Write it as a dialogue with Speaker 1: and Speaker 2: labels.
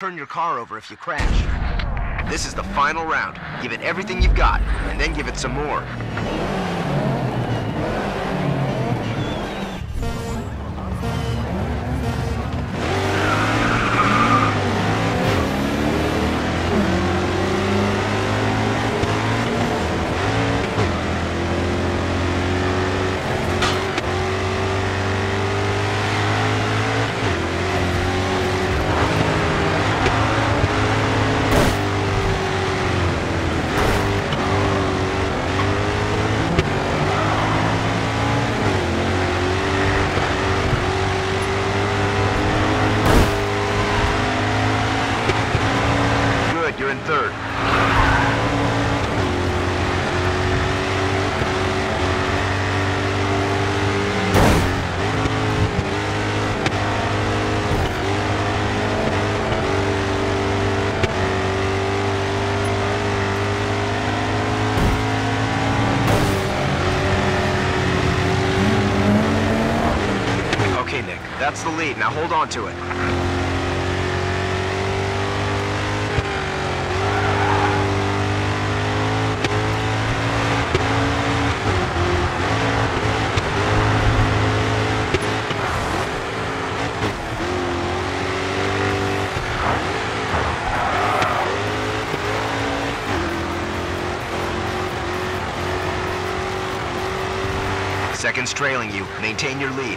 Speaker 1: turn your car over if you crash. This is the final round. Give it everything you've got, and then give it some more. You're in third. Okay, Nick, that's the lead. Now hold on to it. Seconds trailing you. Maintain your lead.